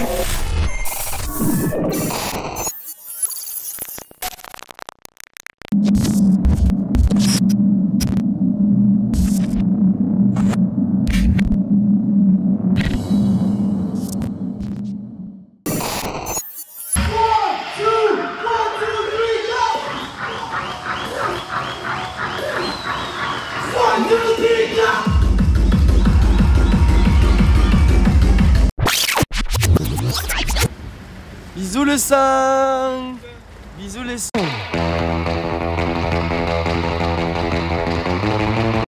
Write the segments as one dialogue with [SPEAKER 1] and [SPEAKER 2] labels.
[SPEAKER 1] Thank you.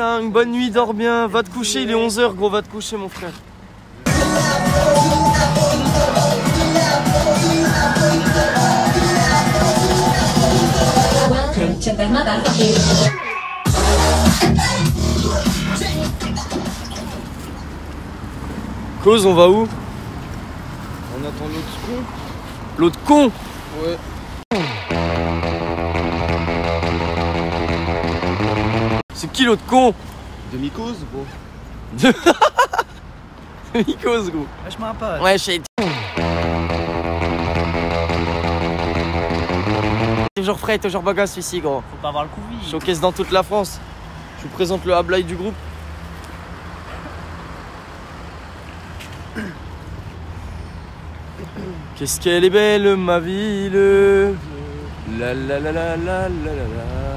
[SPEAKER 1] 5 Bonne nuit, dors bien. Va te coucher, il est 11h gros, va te coucher mon frère. Cause, on va où? On attend l'autre con. L'autre con? Ouais. Qui l'autre con
[SPEAKER 2] Demi-cause, gros.
[SPEAKER 1] Nikos gros.
[SPEAKER 2] Lâche-moi un pas.
[SPEAKER 1] Ouais, shit. Toujours frais, toujours bagasse ici gros.
[SPEAKER 2] Faut pas avoir le coup vide.
[SPEAKER 1] Showcase dans toute la France. Je vous présente le Hablaï du groupe. Qu'est-ce qu'elle est belle ma ville La la la la la la la la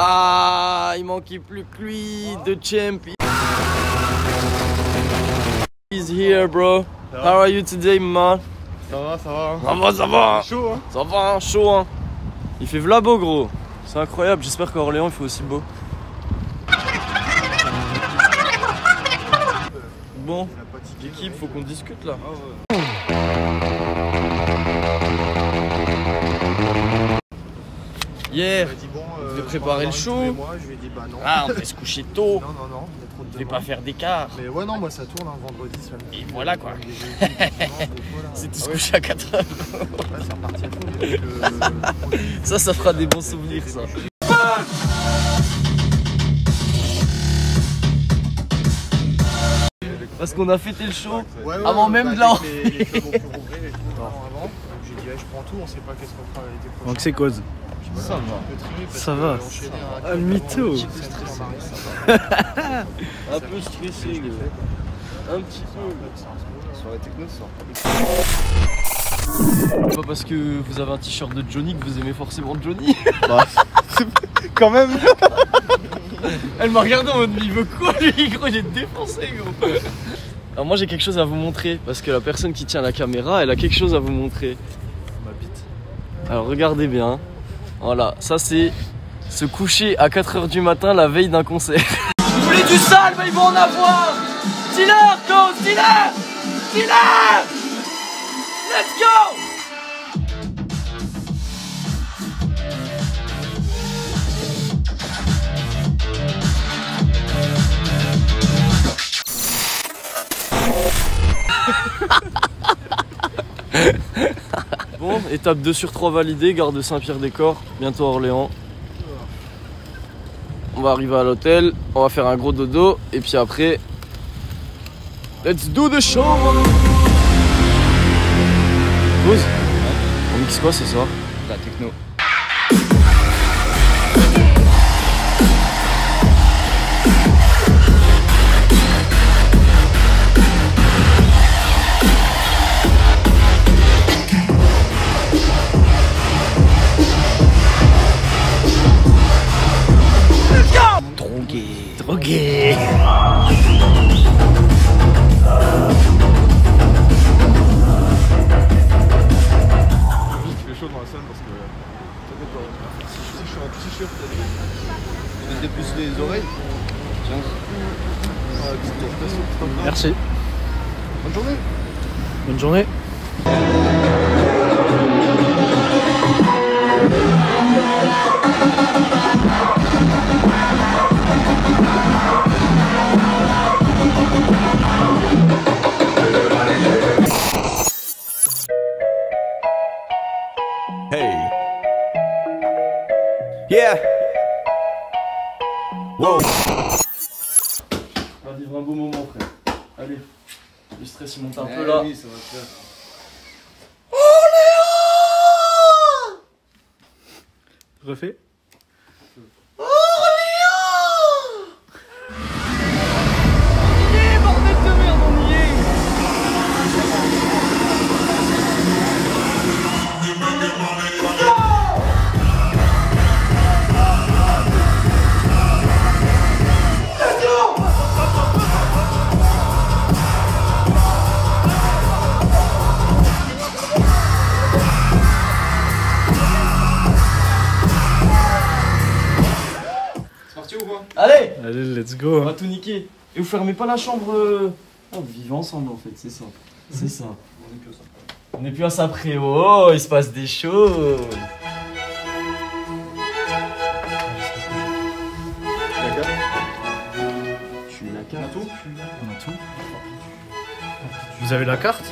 [SPEAKER 1] Ah, il manquait plus que lui, de champ. He's here, bro. How are you today, man?
[SPEAKER 2] Ça va, ça va.
[SPEAKER 1] Ça va, ça va.
[SPEAKER 2] Chaud, hein.
[SPEAKER 1] Ça va, hein, chaud, hein. Il fait v'là beau, gros. C'est incroyable. J'espère qu'à Orléans, il fait aussi beau. Bon, l'équipe, faut qu'on discute là. Hier,
[SPEAKER 2] dit bon.
[SPEAKER 1] Vous devez préparer le show.
[SPEAKER 2] Moi, je lui ai dit bah non.
[SPEAKER 1] ah, on devait se coucher tôt.
[SPEAKER 2] Non, non, non,
[SPEAKER 1] On devait
[SPEAKER 2] demandes.
[SPEAKER 1] pas faire d'écart.
[SPEAKER 2] Mais ouais, non, moi ça tourne un vendredi samedi.
[SPEAKER 1] Et voilà, quoi.
[SPEAKER 2] Des dimanches, donc voilà.
[SPEAKER 1] C'était
[SPEAKER 2] Ah
[SPEAKER 1] à 4 heures.
[SPEAKER 2] c'est
[SPEAKER 1] Ça, ça fera des bons souvenirs, ça. Parce qu'on a fêté le show.
[SPEAKER 2] Ouais, ouais,
[SPEAKER 1] Avant même
[SPEAKER 2] bah,
[SPEAKER 1] de l'an.
[SPEAKER 2] dès que Les, les clubs ont pu rouvrir et tout avant. Donc j'ai dit, je prends tout, on sait pas qu'est-ce qu'on fera l'été prochain.
[SPEAKER 3] Donc c'est cause.
[SPEAKER 1] Ça
[SPEAKER 2] un
[SPEAKER 1] va.
[SPEAKER 2] peu
[SPEAKER 3] Ça va.
[SPEAKER 2] enchaîner un
[SPEAKER 3] Ah, mytho.
[SPEAKER 2] avant, j'étais stressé, ça va.
[SPEAKER 1] Un peu stressé, gros. Un petit peu.
[SPEAKER 2] Soirée techno, ça.
[SPEAKER 1] C'est pas parce que vous avez un t-shirt de Johnny que vous aimez forcément Johnny.
[SPEAKER 2] Bah, quand même.
[SPEAKER 1] Elle m'a regardé en mode mais il veut quoi lui? Gros j'ai défoncé gros Alors moi j'ai quelque chose à vous montrer parce que la personne qui tient la caméra elle a quelque chose à vous montrer.
[SPEAKER 2] Ma bite.
[SPEAKER 1] Alors regardez bien. Voilà, ça c'est se coucher à 4h du matin la veille d'un concert. Vous voulez du sale mais ils vont en avoir. Dealer, go, dealer Dealer Let's go Bon, étape 2 sur 3 validée, gare de Saint-Pierre-des-Corps, bientôt Orléans. On va arriver à l'hôtel, on va faire un gros dodo, et puis après, let's do the show Pause. On mixe quoi ce soir?
[SPEAKER 3] Merci.
[SPEAKER 2] Bonne journée.
[SPEAKER 3] Bonne journée.
[SPEAKER 4] Hey. Yeah. Whoa.
[SPEAKER 5] Refais.
[SPEAKER 1] Et vous fermez pas la chambre. euh, Oh, vous vivez ensemble en fait, c'est ça. C'est ça.
[SPEAKER 2] On est que ça.
[SPEAKER 1] On est plus à ça près. Oh, il se passe des choses.
[SPEAKER 2] D'accord
[SPEAKER 1] suis la carte.
[SPEAKER 2] tout
[SPEAKER 5] On a tout. Vous avez la carte?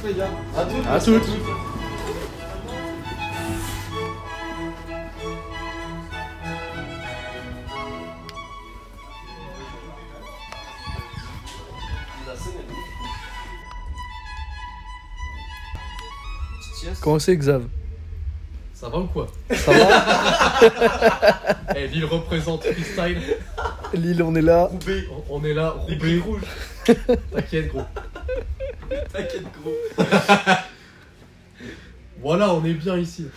[SPEAKER 2] Toutes les gars.
[SPEAKER 1] À toutes.
[SPEAKER 5] À toutes. Comment c'est, Xav?
[SPEAKER 6] Ça va ou quoi?
[SPEAKER 5] Ça va?
[SPEAKER 6] Eh, Lille représente freestyle.
[SPEAKER 5] Lille, on est là.
[SPEAKER 6] Roubaix, on on est là. Roubaix. T'inquiète, gros.
[SPEAKER 1] T'inquiète, gros.
[SPEAKER 6] Voilà, on est bien ici.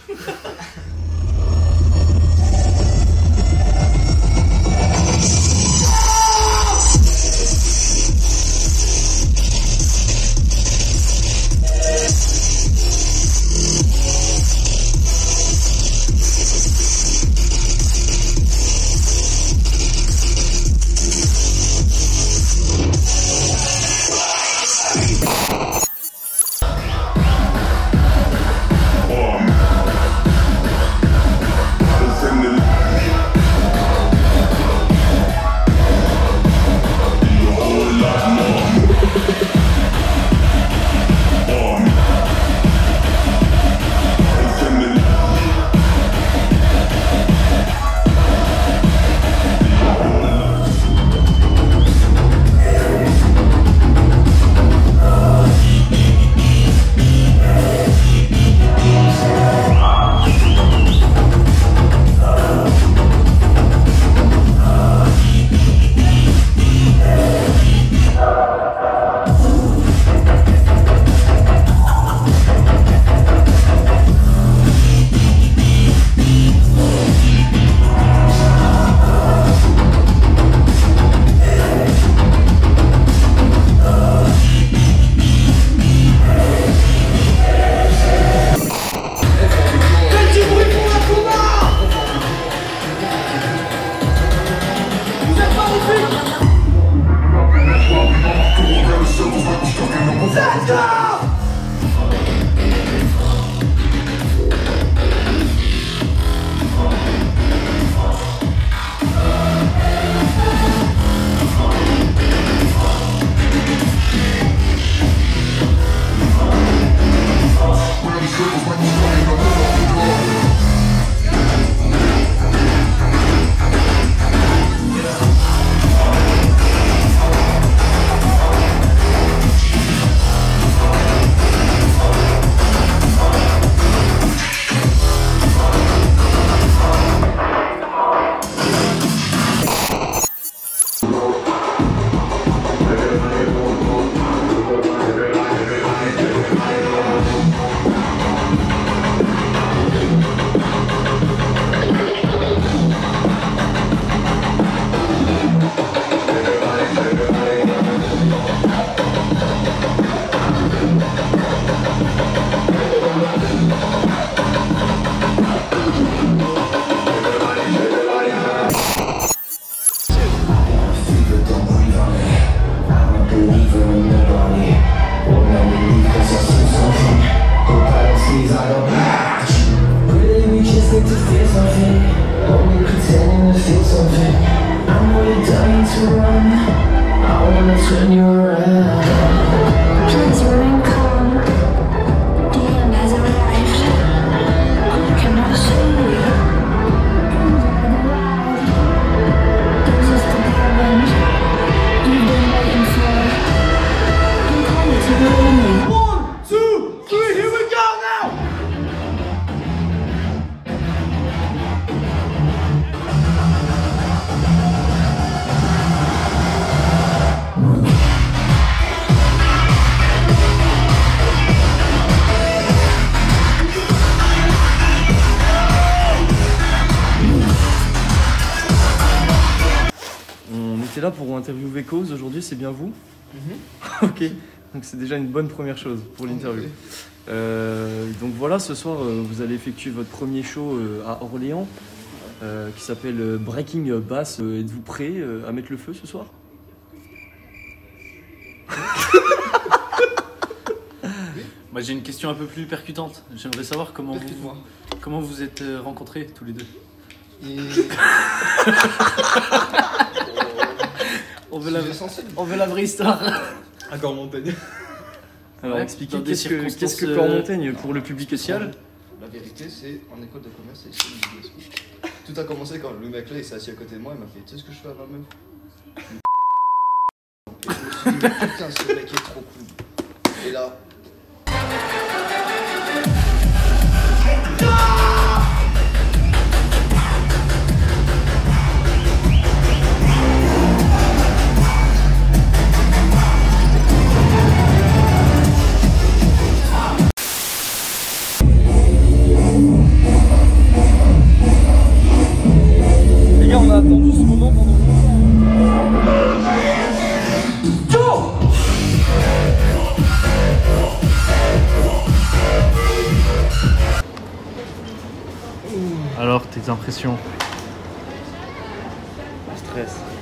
[SPEAKER 1] Cause aujourd'hui, c'est bien vous Ok, donc c'est déjà une bonne première chose pour l'interview. Euh, donc voilà, ce soir euh, vous allez effectuer votre premier show euh, à Orléans euh, qui s'appelle euh, Breaking Bass. Euh, Êtes-vous prêt euh, à mettre le feu ce soir
[SPEAKER 5] Moi j'ai une question un peu plus percutante. J'aimerais savoir comment vous,
[SPEAKER 2] Percute-moi.
[SPEAKER 5] comment vous êtes rencontrés tous les deux.
[SPEAKER 2] Et...
[SPEAKER 5] On veut la,
[SPEAKER 2] Sujet sensible.
[SPEAKER 5] on veut la vraie histoire.
[SPEAKER 2] À Cormontagne.
[SPEAKER 1] Alors
[SPEAKER 5] Ouais,
[SPEAKER 1] expliquez qu'est-ce que, qu'est-ce que
[SPEAKER 5] euh,
[SPEAKER 1] Cormontaigne pour le public spécial
[SPEAKER 2] La vérité, c'est en école de commerce, c'est. Tout a commencé quand le mec là il s'est assis à côté de moi, il m'a fait Tu sais ce que je fais à ma meuf Et je me suis dit, Putain, ce mec est trop cool. Et là,
[SPEAKER 5] Impressions
[SPEAKER 1] Stress.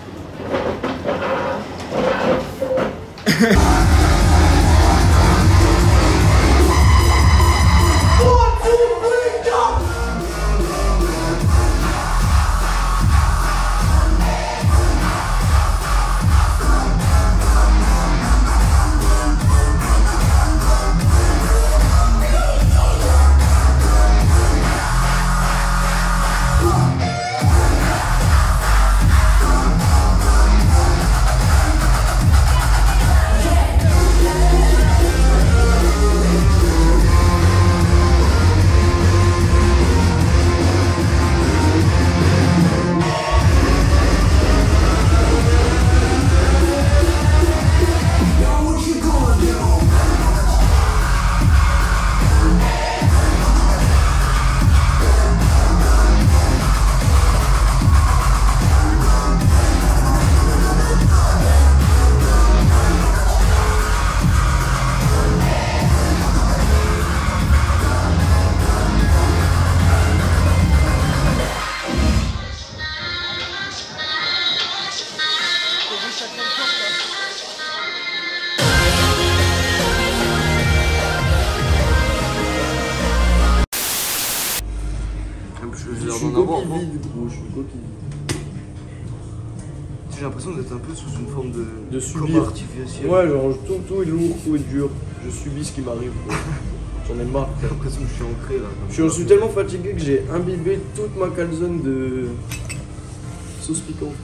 [SPEAKER 1] Subir.
[SPEAKER 2] artificiel.
[SPEAKER 1] Ouais, genre tout, tout est lourd, tout est dur. Je subis ce qui m'arrive. J'en ai marre.
[SPEAKER 2] J'ai l'impression que je suis ancré là.
[SPEAKER 1] Je suis tellement fatigué que j'ai imbibé toute ma calzone de sauce piquante.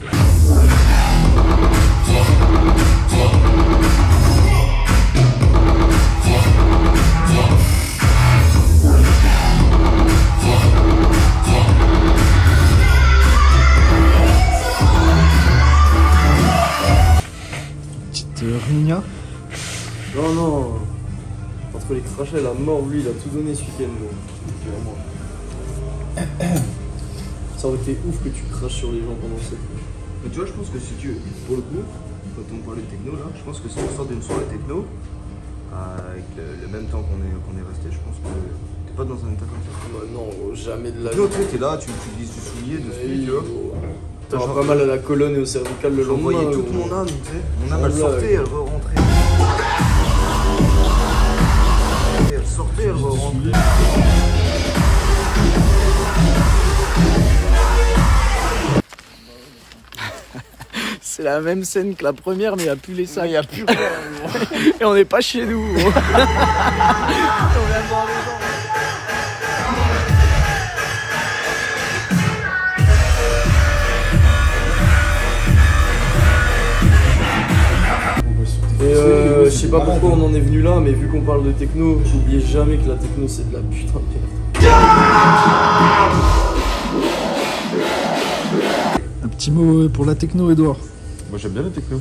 [SPEAKER 1] Non, non. Entre les crachats et la mort, lui, il a tout donné ce week-end. donc, Vraiment. Ça aurait été ouf que tu craches sur les gens pendant cette.
[SPEAKER 2] Mais tu vois, je pense que si tu. Pour le coup, quand on parlait de techno là, je pense que si on sort d'une soirée techno, avec le, le même temps qu'on est, qu'on est resté, je pense que t'es pas dans un état comme ça.
[SPEAKER 1] Bah non, jamais de la
[SPEAKER 2] Tu vois, tu t'es là, tu, tu glisses du soulier, de ce tu vois.
[SPEAKER 1] T'as pas mal à la colonne et au cervical le lendemain.
[SPEAKER 2] J'envoyais toute
[SPEAKER 1] euh,
[SPEAKER 2] mon âme, tu sais. Mon âme, elle sortait,
[SPEAKER 1] blague.
[SPEAKER 2] elle re-rentrait. Elle sortait, elle re-rentrait.
[SPEAKER 5] c'est la même scène que la première, mais il n'y a plus les sacs.
[SPEAKER 1] Il y a plus rien.
[SPEAKER 5] Et on n'est pas chez nous. On vient de voir les gens.
[SPEAKER 1] Et euh, je sais pas pourquoi on en est venu là, mais vu qu'on parle de techno, n'oubliez jamais que la techno c'est de la putain de merde.
[SPEAKER 7] Un petit mot pour la techno, Edouard.
[SPEAKER 2] Moi j'aime bien la techno.